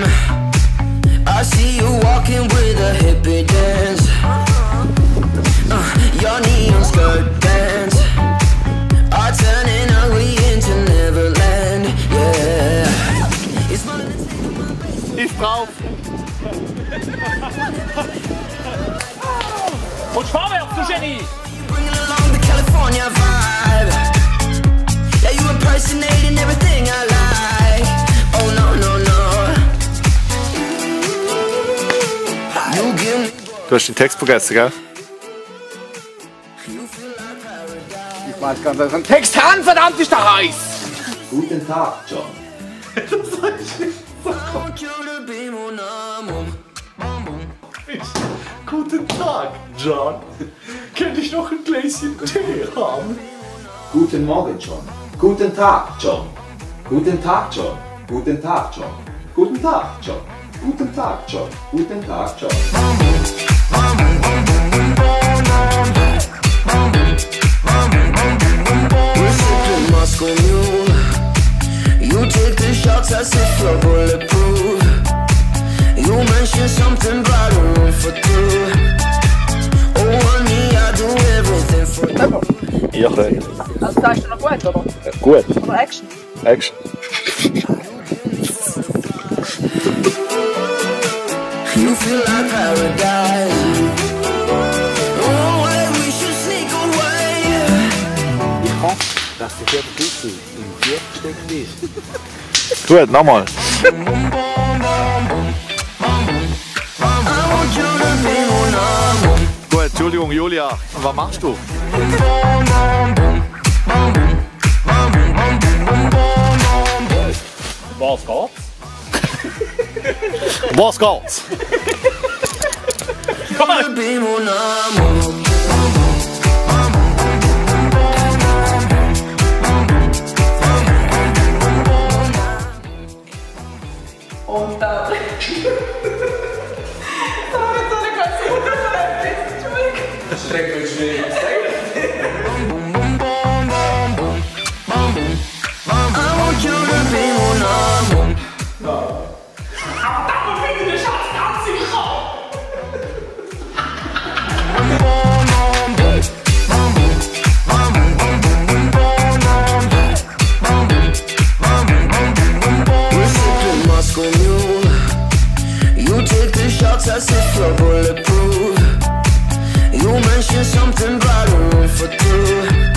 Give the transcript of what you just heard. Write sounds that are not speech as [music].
time I see you walking with a hippie dance. Uh, Your neon skirt dance Are turning ugly into Neverland, yeah. It's more than Ich drauf! Und vorwärts, du along the California vibe. Yeah, you impersonating everything Du hast den Text vergessen, gell? Ich weiß gar nicht, was ein Text haben, verdammt ist der heiß! Guten Tag, John. I want you to be mon amour. Guten Tag, John. Könnte ich noch ein Gläschen Tee haben? Guten Morgen, John. Guten Tag, John. Guten Tag, John. Guten Tag, John. Guten Tag, John. Guten Tag, John. Guten Tag, John. We're as if you're bulletproof. You mention something about a room for two. Oh, honey, I do everything for you. Ja, okay. Also sagst du noch gut, oder? Gut. Oder Action? Action. You feel like paradise. der Pixel im Kirch steckt nicht. Gut, nochmal. Entschuldigung, Julia, was machst du? Was geht's? Was geht's? Komm mal! [laughs] to be mon amour. Und da. Das wird so eine ganze Entschuldigung. talks as if you're bulletproof. You mentioned something but room for two